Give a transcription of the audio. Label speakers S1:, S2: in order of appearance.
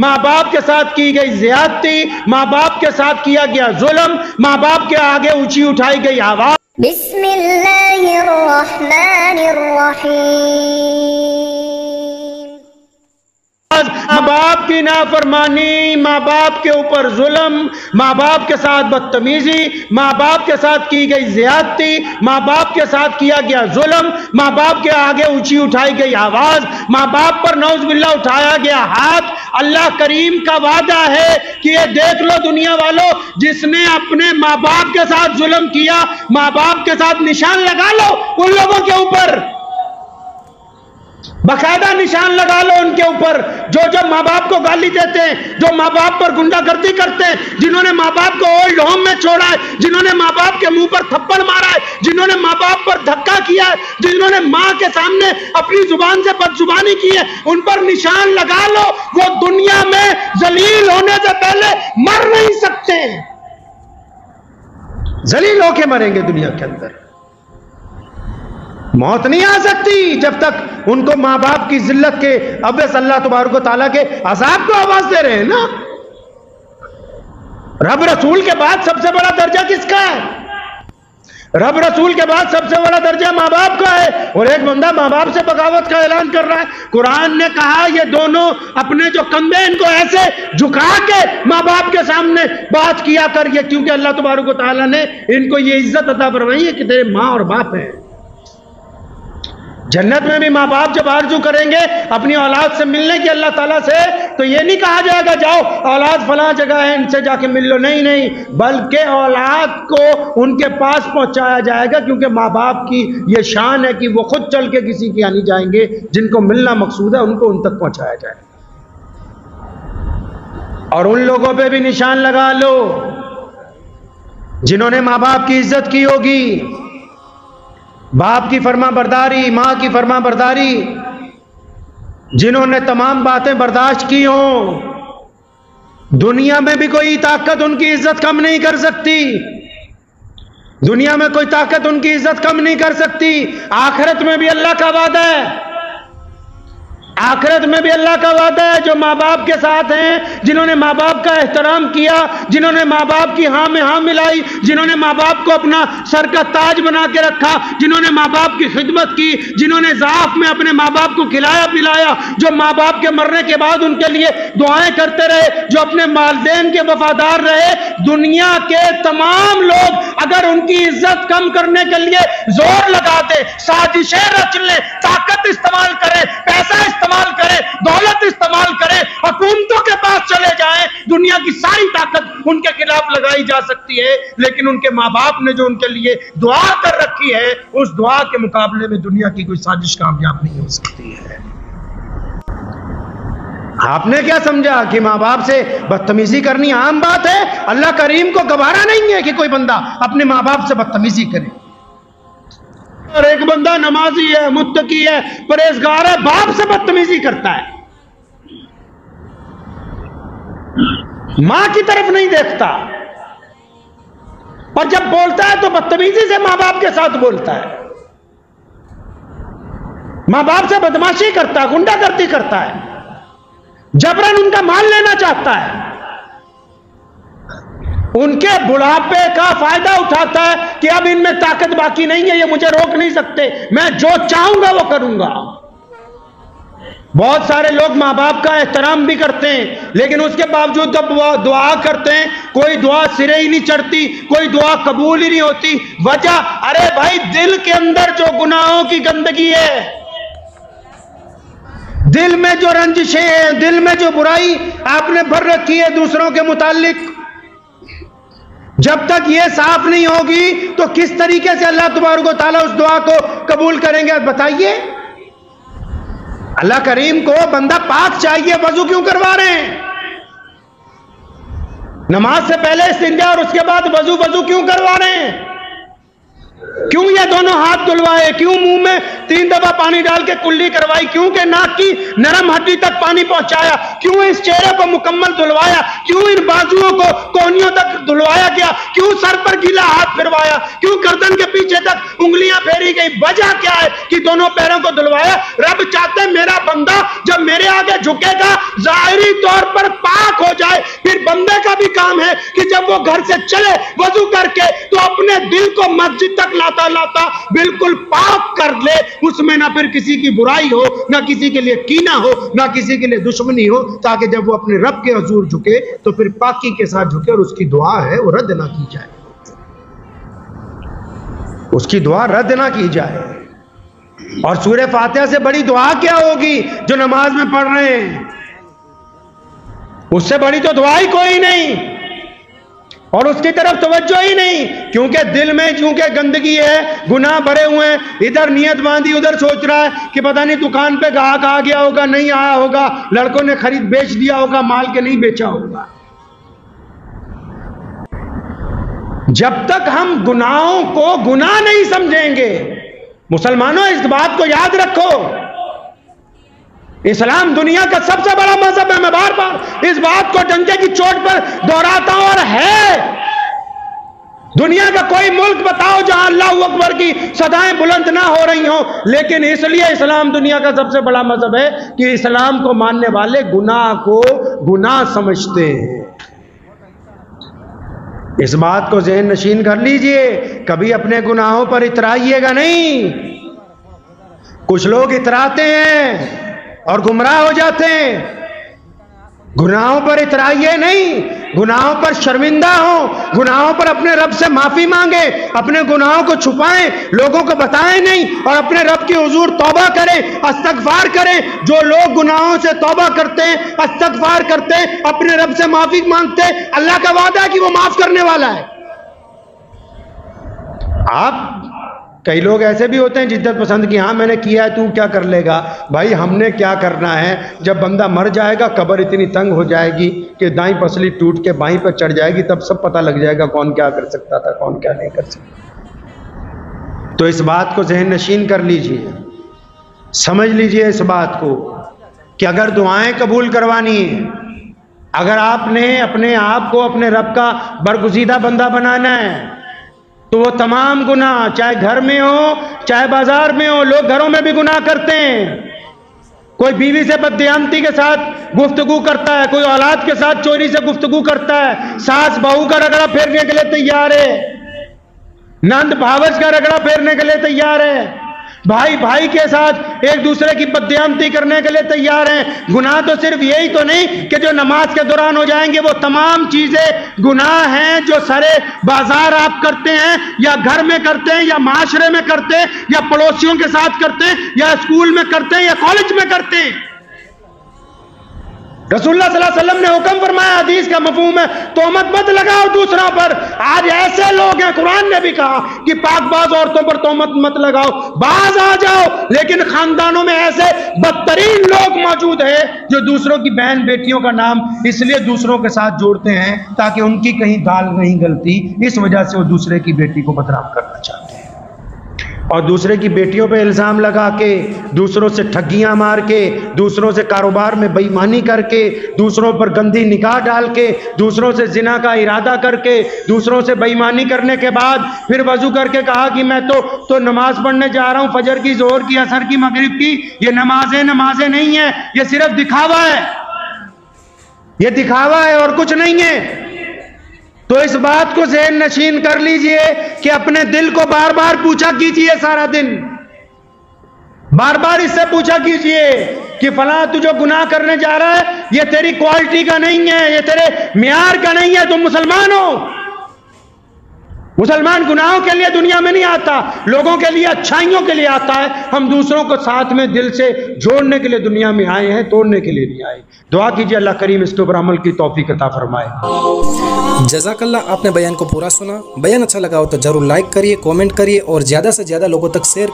S1: माँ बाप के साथ की गई ज्यादती माँ बाप के साथ किया गया जुलम माँ बाप के आगे ऊँची उठाई गई आवाज़। माँ बाप की नाफरमानी माँ बाप के ऊपर जुल्म माँ बाप के साथ बदतमीजी माँ बाप के साथ की गई ज्यादती माँ बाप के साथ किया गया जुल्म माँ बाप के आगे ऊँची उठाई गई आवाज़ माँ बाप पर नौज बिल्ला उठाया गया हाथ। अल्लाह करीम का वादा है कि ये देख लो दुनिया वालों, जिसने अपने माँ बाप के साथ जुल्म किया माँ बाप के साथ निशान लगा लो उन लोगों के ऊपर। बकायदा निशान लगा लो उनके ऊपर। जो जो माँ बाप को गाली देते हैं, जो माँ बाप पर गुंडागर्दी करते हैं, जिन्होंने माँ बाप को ओल्ड होम में छोड़ा है, जिन्होंने माँ बाप के मुँह पर थप्पड़ मारा है, जिन्होंने माँ बाप पर धक्का किया है, जिन्होंने माँ के सामने अपनी ज़ुबान से बदजुबानी की है, उन पर निशान लगा लो। वो दुनिया में जलील होने से पहले मर नहीं सकते। जलील होके मरेंगे दुनिया के अंदर। मौत नहीं आ सकती जब तक उनको माँ बाप की जिल्लत के अब्बस अल्लाह तबारक ताला के अजाब को आवाज़ दे रहे हैं ना? रब रसूल के बाद सबसे बड़ा दर्जा किसका है? रब रसूल के बाद सबसे बड़ा दर्जा माँ बाप का है। और एक बंदा माँ बाप से बगावत का ऐलान कर रहा है। कुरान ने कहा, ये दोनों अपने जो कंधे इनको ऐसे झुका के माँ बाप के सामने बात किया कर, ये क्योंकि अल्लाह तबारक ताला ने इनको ये इज़्ज़त अदा फरमाई है कि तेरे माँ और बाप हैं। जन्नत में भी माँ बाप जब आरज़ू करेंगे, अपनी औलाद से मिलने की अल्लाह ताला से तो ये नहीं कहा जाएगा, जाओ, औलाद फला जगह है, इनसे जाके मिल लो। नहीं नहीं, बल्कि औलाद को उनके पास पहुँचाया जाएगा, क्योंकि माँ बाप की ये शान है कि वो खुद चल के किसी के नहीं जाएँगे, जिनको मिलना मकसूद है, उनको उन तक पहुँचाया जाएगा और उन लोगों पर भी निशान लगा लो, जिन्होंने माँ बाप की इज़्ज़त की होगी। बाप की फर्मा बरदारी माँ की फरमा बरदारी जिन्होंने तमाम बातें बर्दाश्त की हों, दुनिया में भी कोई ताकत उनकी इज़्ज़त कम नहीं कर सकती। दुनिया में कोई ताकत उनकी इज़्ज़त कम नहीं कर सकती। आखिरत में भी अल्लाह का वादा है आखिरत में भी अल्लाह का वादा है, जो माँ बाप के साथ हैं, जिन्होंने माँ बाप का एहतराम किया, जिन्होंने माँ बाप की हाँ में हाँ मिलाई, जिन्होंने माँ बाप को अपना सर का ताज बना के रखा, जिन्होंने माँ बाप की खिदमत की, जिन्होंने जाफ में अपने माँ बाप को खिलाया पिलाया, जो माँ बाप के मरने के बाद उनके लिए दुआएँ करते रहे, जो अपने मालदेन के वफादार रहे, दुनिया के तमाम लोग अगर उनकी इज़्ज़त कम करने के लिए ज़ोर लगाते, साजिशें रच ले, ताकत इस्तेमाल करें पैसा इस्तेमाल इस्तेमाल करे दौलत इस्तेमाल करे हुकूमतों के पास चले जाए दुनिया की सारी ताकत उनके खिलाफ लगाई जा सकती है, लेकिन उनके माँ बाप ने जो उनके लिए दुआ कर रखी है, उस दुआ के मुकाबले में दुनिया की कोई साजिश कामयाब नहीं हो सकती है। आपने क्या समझा कि माँ बाप से बदतमीजी करनी आम बात है? अल्लाह करीम को गवारा नहीं है कि कोई बंदा अपने माँ बाप से बदतमीजी करे। और एक बंदा नमाजी है, मुत्तकी है, परहेजगार है, बाप से बदतमीजी करता है। माँ की तरफ़ नहीं देखता। और जब बोलता है तो बदतमीजी से माँ बाप के साथ बोलता है। माँ बाप से बदमाशी करता है, गुंडागर्दी करता है। जबरन उनका माल लेना चाहता है। उनके बुढ़ापे का फ़ायदा उठाता है कि अब इनमें ताकत बाकी नहीं है, ये मुझे रोक नहीं सकते। मैं जो चाहूँगा वो करूँगा। बहुत सारे लोग माँ बाप का एहतराम भी करते हैं, लेकिन उसके बावजूद जब दुआ करते हैं, कोई दुआ सिरे ही नहीं चढ़ती, कोई दुआ कबूल ही नहीं होती। वजह, अरे भाई, दिल के अंदर जो गुनाहों की गंदगी है, दिल में जो रंजिशें हैं, दिल में जो बुराई आपने भर रखी है दूसरों के मुतालिक। जब तक ये साफ़ नहीं होगी तो किस तरीके से अल्लाह तबारक ताला उस दुआ को कबूल करेंगे बताइए। अल्लाह करीम को बंदा पाक चाहिए, वज़ू क्यों करवा रहे हैं? नमाज़ से पहले सिंधिया और उसके बाद वज़ू वज़ू क्यों करवा रहे हैं? क्यों ये दोनों हाथ धुलवाए? क्यों मुँह में तीन दफ़ा पानी डाल के कुल्ली करवाई? क्यों के नाक की नरम हड्डी तक पानी पहुँचाया? क्यों इस चेहरे को मुकम्मल धुलवाया? क्यों इन बाजुओं को कोहनियों तक धुलवाया गया? क्यों सर पर गीला हाथ फिरवाया? क्यों गर्दन के पीछे तक उंगलियाँ फेरी गई? वजह क्या है कि दोनों पैरों को धुलवाया? रब चाहते मेरा बंदा जब मेरे आगे झुकेगा, जाहिरी तौर पर पाक हो जाए। फिर बंदे का भी काम है कि जब वो घर से चले वज़ू करके तो अपने दिल को मस्जिद तक लाता लाता बिल्कुल पाक कर ले। उसमें ना फिर किसी की बुराई हो, ना किसी के लिए कीना हो, ना किसी के लिए दुश्मनी हो, ताकि जब वो अपने रब के हजूर झुके तो फिर पाकी के साथ झुके और उसकी दुआ है, वो रद्द ना की जाए। उसकी दुआ रद्द ना की जाए। और सूर्य फातिहा से बड़ी दुआ क्या होगी जो नमाज़ में पढ़ रहे हैं? उससे बड़ी तो दुआ ही कोई नहीं। और उसकी तरफ़ तवज्जो ही नहीं, क्योंकि दिल में चूँकि गंदगी है, गुनाह भरे हुए हैं, इधर नियत बांधी, उधर सोच रहा है कि पता नहीं दुकान पे ग्राहक आ गया होगा, नहीं आया होगा, लड़कों ने खरीद बेच दिया होगा, माल के नहीं बेचा होगा। जब तक हम गुनाहों को गुनाह नहीं समझेंगे, मुसलमानों, इस बात को याद रखो इस्लाम दुनिया का सबसे बड़ा मज़हब है, मैं बार बार इस बात को डंके की चोट पर दोहराता हूँ, और है। दुनिया का कोई मुल्क बताओ जहाँ अल्लाह अकबर की सदाएँ बुलंद ना हो रही हो, लेकिन इसलिए इस्लाम दुनिया का सबसे बड़ा मज़हब है कि इस्लाम को मानने वाले गुनाह को गुनाह समझते हैं। इस बात को जहन नशीन कर लीजिए, कभी अपने गुनाहों पर इतराइएगा नहीं। कुछ लोग इतराते हैं। और गुमराह हो जाते हैं। गुनाहों पर इतराइए नहीं। गुनाहों पर शर्मिंदा हो। गुनाहों पर अपने रब से माफ़ी मांगे। अपने गुनाहों को छुपाएँ। लोगों को बताएँ नहीं। और अपने रब की हुजूर तौबा करें। अस्तगफार करें। जो लोग गुनाहों से तौबा करते हैं, अस्तगफार करते हैं, अपने रब से माफ़ी मांगते हैं, अल्लाह का वादा है कि वो माफ़ करने वाला है। आप कई लोग ऐसे भी होते हैं जिद्दत पसंद की हाँ मैंने किया है, तू क्या कर लेगा? भाई, हमने क्या करना है? जब बंदा मर जाएगा, कबर इतनी तंग हो जाएगी कि दाई पसली टूट के बाई पर चढ़ जाएगी, तब सब पता लग जाएगा कौन क्या कर सकता था, कौन क्या नहीं कर सकता। तो इस बात को जहन नशीन कर लीजिए। समझ लीजिए इस बात को कि अगर दुआएँ कबूल करवानी है, अगर आपने अपने आप को, अपने रब का बरगुजीदा बंदा बनाना है तो वो तमाम गुना चाहे घर में हो, चाहे बाज़ार में हो, लोग घरों में भी गुनाह करते हैं। कोई बीवी से बदयामती के साथ गुफ्तगु करता है, कोई औलाद के साथ चोरी से गुफ्तगु करता है। सास बहू का रगड़ा फेरने के लिए तैयार है। नंद भावच का रगड़ा फेरने के लिए तैयार है। भाई भाई के साथ एक दूसरे की बदयामती करने के लिए तैयार हैं। गुनाह तो सिर्फ़ यही तो नहीं कि जो नमाज़ के दौरान हो जाएँगे, वो तमाम चीज़ें गुनाह हैं जो सारे बाज़ार आप करते हैं, या घर में करते हैं, या माशरे में करते हैं, या पड़ोसियों के साथ करते हैं, या स्कूल में करते हैं, या कॉलेज में करते हैं। रसुल्ला वसल्लम ने हुक्म फरमाया, हदीस का मफहूम है तोहमत मत लगाओ दूसरों पर। आज ऐसे लोग हैं, कुरान ने भी कहा कि पाकबाज औरतों पर तोहमत मत लगाओ, बाज आ जाओ। लेकिन खानदानों में ऐसे बदतरीन लोग मौजूद है जो दूसरों की बहन बेटियों का नाम इसलिए दूसरों के साथ जोड़ते हैं ताकि उनकी कहीं दाल नहीं गलती। इस वजह से वो दूसरे की बेटी को बदनाम करना चाहते और दूसरे की बेटियों पे इल्ज़ाम लगा के, दूसरों से ठगियाँ मार के, दूसरों से कारोबार में बेईमानी करके, दूसरों पर गंदी निकाह डाल के, दूसरों से जिना का इरादा करके, दूसरों से बेईमानी करने के बाद फिर वज़ू करके कहा कि मैं तो तो नमाज़ पढ़ने जा रहा हूँ, फजर की ज़ोर की, असर की, मगरिब की, ये नमाजें नमाजें नहीं है, ये सिर्फ़ दिखावा है। ये दिखावा है और कुछ नहीं है। तो इस बात को जहन नशीन कर लीजिए कि अपने दिल को बार बार पूछा कीजिए सारा दिन। बार बार इससे पूछा कीजिए कि फला तू जो गुनाह करने जा रहा है, ये तेरी क्वालिटी का नहीं है, ये तेरे म्यार का नहीं है, तुम मुसलमान हो। मुसलमान गुनाहों के लिए दुनिया में नहीं आता, लोगों के लिए, अच्छाइयों के लिए आता है। हम दूसरों को साथ में दिल से जोड़ने के लिए दुनिया में आए हैं, तोड़ने के लिए नहीं आए। दुआ कीजिए अल्लाह करीम इसके ऊपर अमल की तोफ़ी कता फरमाए।
S2: जजाकल्ला आपने बयान को पूरा सुना। बयान अच्छा लगा हो तो ज़रूर लाइक करिए कॉमेंट करिए और ज़्यादा से ज़्यादा लोगों तक शेयर